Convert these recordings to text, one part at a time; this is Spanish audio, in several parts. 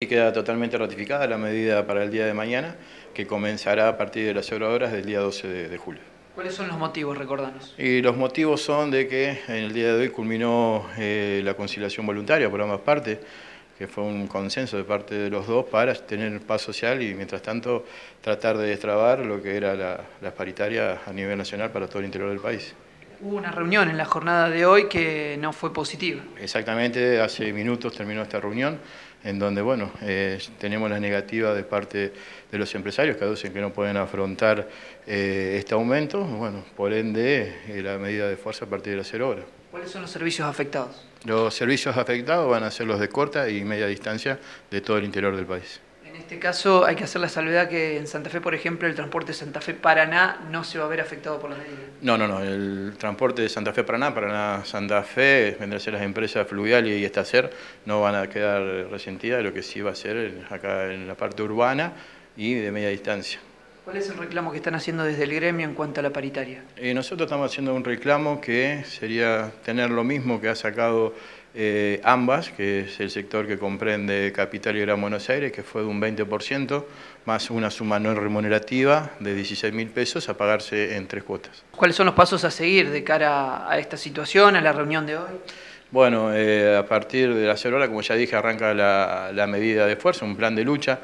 Y queda totalmente ratificada la medida para el día de mañana, que comenzará a partir de las 0 horas del día 12 de, julio. ¿Cuáles son los motivos, recordanos? Y los motivos son de que en el día de hoy culminó eh, la conciliación voluntaria por ambas partes, que fue un consenso de parte de los dos para tener paz social y mientras tanto tratar de destrabar lo que era la, la paritaria a nivel nacional para todo el interior del país. Hubo una reunión en la jornada de hoy que no fue positiva. Exactamente, hace minutos terminó esta reunión en donde bueno, eh, tenemos la negativa de parte de los empresarios que aducen que no pueden afrontar eh, este aumento, bueno, por ende eh, la medida de fuerza a partir de las 0 horas. ¿Cuáles son los servicios afectados? Los servicios afectados van a ser los de corta y media distancia de todo el interior del país. En este caso hay que hacer la salvedad que en Santa Fe, por ejemplo, el transporte Santa Fe-Paraná no se va a ver afectado por la medida. No, no, no. El transporte de Santa Fe-Paraná, Paraná-Santa Fe, vendrán a ser las empresas Fluvial y Estacer, no van a quedar resentidas, lo que sí va a ser acá en la parte urbana y de media distancia. ¿Cuál es el reclamo que están haciendo desde el gremio en cuanto a la paritaria? Eh, nosotros estamos haciendo un reclamo que sería tener lo mismo que ha sacado eh, ambas, que es el sector que comprende Capital y Gran Buenos Aires, que fue de un 20%, más una suma no remunerativa de 16 mil pesos a pagarse en tres cuotas. ¿Cuáles son los pasos a seguir de cara a esta situación, a la reunión de hoy? Bueno, eh, a partir de la cero hora, como ya dije, arranca la, la medida de esfuerzo, un plan de lucha,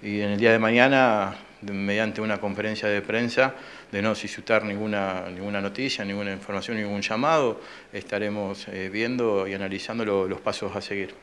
y en el día de mañana mediante una conferencia de prensa de no suscitar ninguna, ninguna noticia, ninguna información, ningún llamado, estaremos eh, viendo y analizando los pasos a seguir.